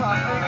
traffic.